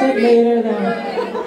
later that